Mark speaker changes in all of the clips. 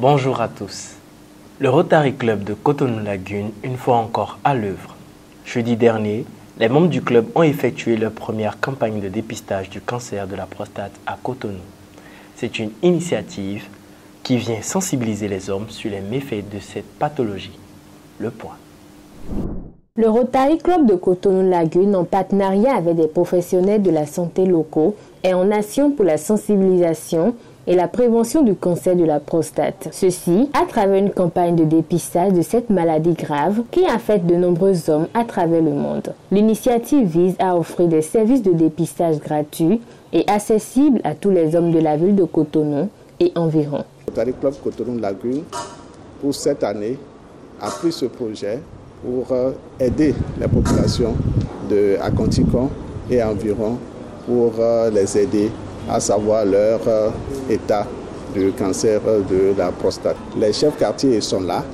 Speaker 1: Bonjour à tous. Le Rotary Club de Cotonou Lagune, une fois encore à l'œuvre. Jeudi dernier, les membres du club ont effectué leur première campagne de dépistage du cancer de la prostate à Cotonou. C'est une initiative qui vient sensibiliser les hommes sur les méfaits de cette pathologie. Le point.
Speaker 2: Le Rotary Club de Cotonou Lagune, en partenariat avec des professionnels de la santé locaux, est en action pour la sensibilisation et la prévention du cancer de la prostate. Ceci à travers une campagne de dépistage de cette maladie grave qui affecte de nombreux hommes à travers le monde. L'initiative vise à offrir des services de dépistage gratuits et accessibles à tous les hommes de la ville de Cotonou et environ.
Speaker 3: Rotary Club Cotonou Lagune, pour cette année, a pris ce projet pour euh, aider les populations de Aconticon et environ pour euh, les aider à savoir leur euh, état de cancer de la prostate. Les chefs quartiers sont là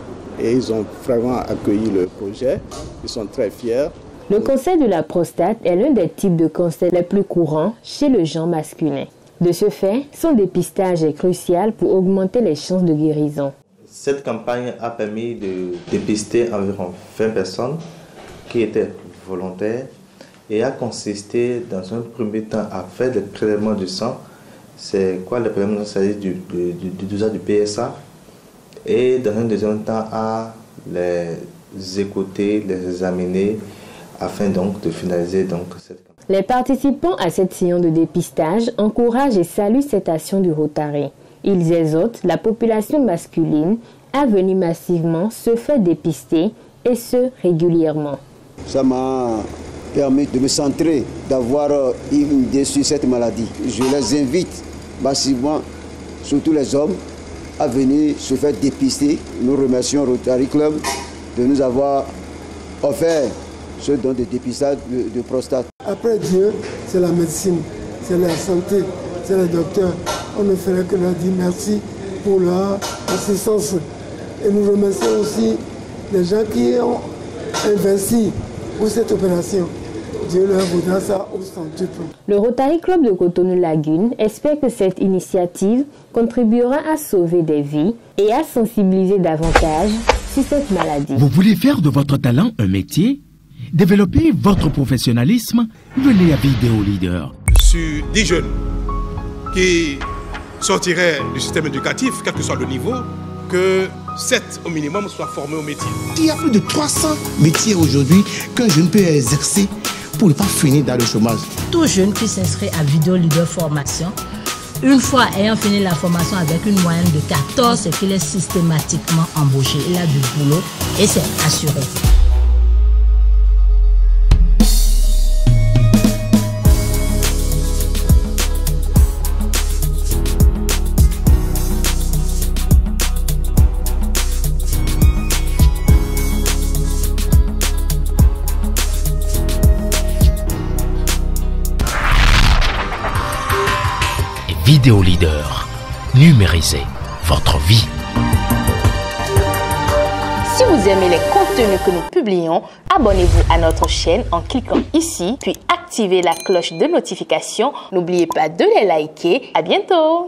Speaker 3: et ils ont vraiment accueilli le projet. Ils sont très fiers.
Speaker 2: Le cancer de la prostate est l'un des types de cancer les plus courants chez le genre masculin. De ce fait, son dépistage est crucial pour augmenter les chances de guérison.
Speaker 4: Cette campagne a permis de dépister environ 20 personnes qui étaient volontaires et a consisté dans un premier temps à faire des prélèvements du sang. C'est quoi le prélèvement C'est du, du, du, dosage du PSA. Et dans un deuxième temps à les écouter, les examiner afin donc de finaliser donc cette campagne.
Speaker 2: Les participants à cette séance de dépistage encouragent et saluent cette action du Rotary. Ils exhortent la population masculine à venir massivement se faire dépister et ce régulièrement.
Speaker 5: Ça m'a permis de me centrer, d'avoir une idée sur cette maladie. Je les invite massivement, surtout les hommes, à venir se faire dépister. Nous remercions Rotary Club de nous avoir offert ce don de dépistage de, de prostate.
Speaker 6: Après Dieu, c'est la médecine, c'est la santé, c'est le docteur. On ne ferait que leur dire merci pour leur assistance. Et nous remercions aussi les gens qui ont investi pour cette opération. Dieu leur voudra ça au centuple.
Speaker 2: Le Rotary Club de Cotonou Lagune espère que cette initiative contribuera à sauver des vies et à sensibiliser davantage sur cette maladie.
Speaker 7: Vous voulez faire de votre talent un métier? Développer votre professionnalisme Venez à Vidéo Leader.
Speaker 8: Sur 10 jeunes qui sortiraient du système éducatif, quel que soit le niveau, que 7 au minimum soient formés au métier.
Speaker 9: Il y a plus de 300 métiers aujourd'hui qu'un jeune peut exercer pour ne pas finir dans le chômage.
Speaker 10: Tout jeune qui s'inscrit à Vidéo Leader Formation, une fois ayant fini la formation avec une moyenne de 14, c'est qu'il est systématiquement embauché. Il a du boulot et c'est assuré.
Speaker 7: Vidéo Leader. Numérisez votre vie.
Speaker 11: Si vous aimez les contenus que nous publions, abonnez-vous à notre chaîne en cliquant ici, puis activez la cloche de notification. N'oubliez pas de les liker. À bientôt!